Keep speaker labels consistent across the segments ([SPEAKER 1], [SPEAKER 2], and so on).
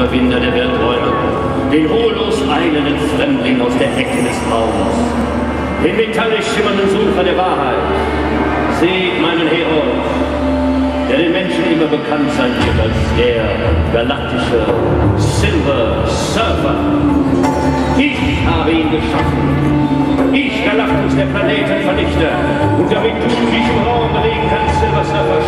[SPEAKER 1] Überwinder der Welträume, den hohllos eilenden Fremdling aus der Ecke des Raums, den metallisch schimmernden Sucher der Wahrheit. Seht meinen Herold, der den Menschen immer bekannt sein wird als der galaktische Silver Surfer. Ich habe ihn geschaffen. Ich, Galactus, der Planetenvernichter. Und damit du dich im Raum bewegen kannst, Silver Surfer,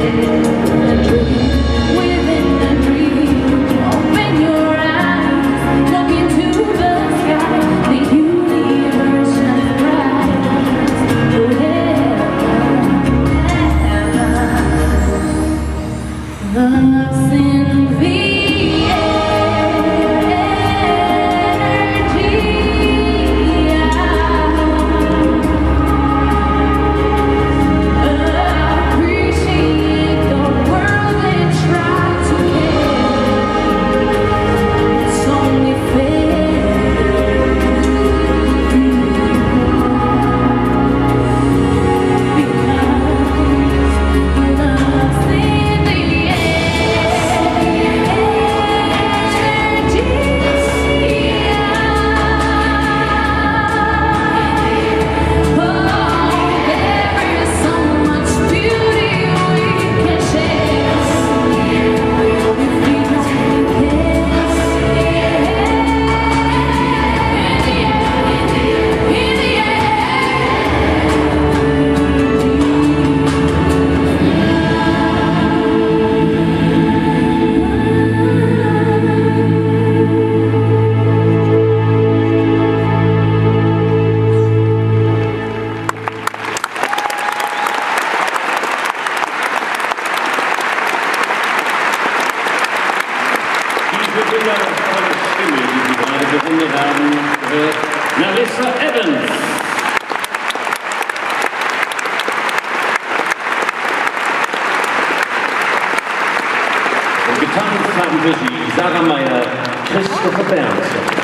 [SPEAKER 1] Thank you. Diese wundervolle Stimme, die Sie gerade bewundert haben, gehört Narissa Evans. Und getanzt haben für Sie Sarah Meyer, Christopher Bernstein.